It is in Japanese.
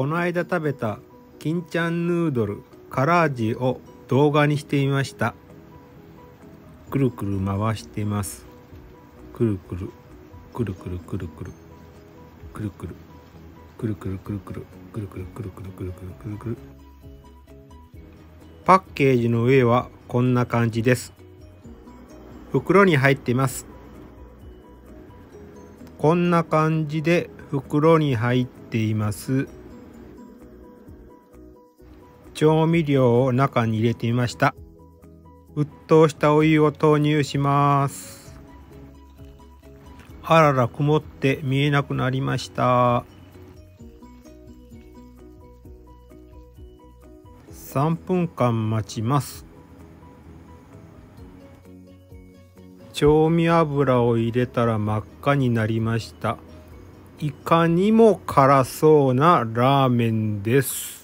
この間食べた金ちゃんヌードル辛味を動画にしてみました。くるくる回してます。くるくる。くるくる。くるくる。くるくる。くるくる。くるくる。くるくる。くるくる。くるくる。くるくる。パッケージの上はこんな感じです。袋に入っています。こんな感じで袋に入っています。調味料を中に入れてみました。沸騰したお湯を投入します。あらら曇って見えなくなりました。3分間待ちます。調味油を入れたら真っ赤になりました。いかにも辛そうなラーメンです。